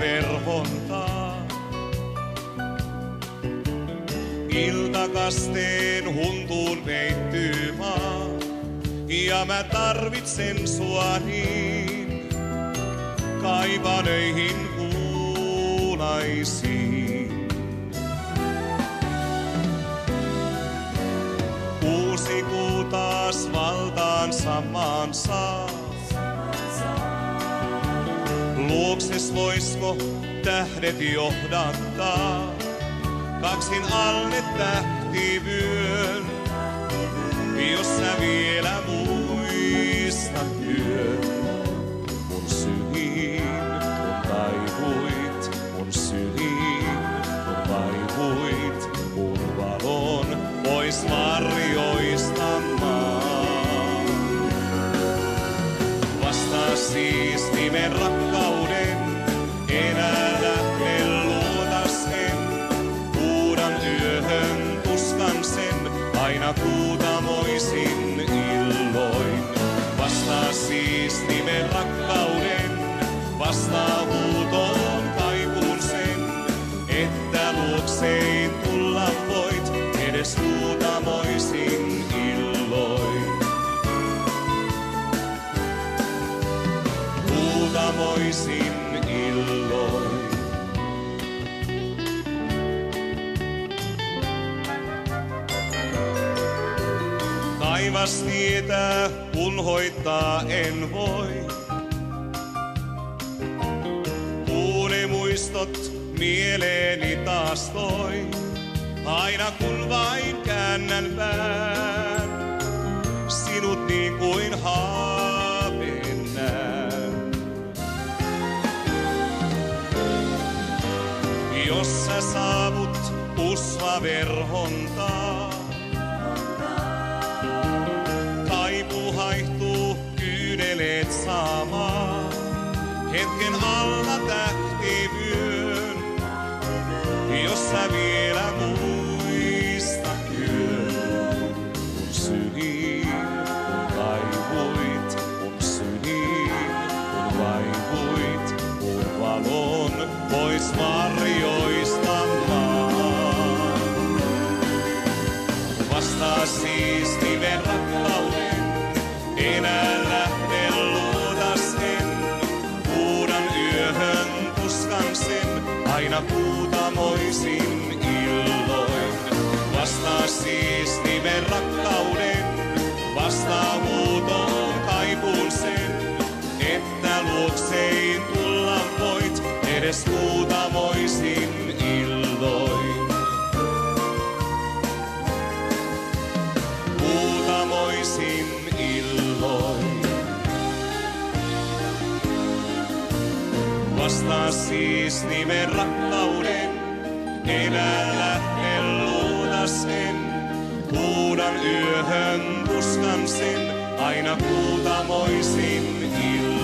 verhontaa. Iltakasteen huntuun peittyy maa, ja mä tarvitsen sua niin, kaivanöihin kuulaisiin. Kuusi kuu taas valtaansa maan saa. Luokses voisiko tähdet johdattaa? Kaksin alle tähtivyön, jos sä vielä muistat yön. Mun syliin, kun taivuit, mun syliin, vastaa huutoon kaipuun sen, että luoksein tulla voit, edes kuutamoisin illoin. Kuutamoisin illoin. Taivas tietää, kun hoitaa en voi. Muistot mieleeni taas toi. Aina kun vain käännän pään, sinut niin kuin haaveen näen. Jos sä saavut usva verhontaa, taipu haihtuu kyyneleet saamaan. Hetken alla kun vaivuit, mun valon pois varjoista. Vastaa rakkauden, enää lähde luotasken. Huudan yöhön tuskan sen, aina kuutamoisin illoin. Vastaa siis edes kuutamoisin illoin. Kuutamoisin illoin. Vastaa siis nimen rakkauden, enää lähde luota sen. Huudan yöhön tuskan sen, aina kuutamoisin illoin.